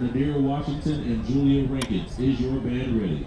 Nadira Washington and Julia Rankins. Is your band ready?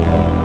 Yeah.